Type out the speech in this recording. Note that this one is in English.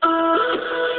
Oh.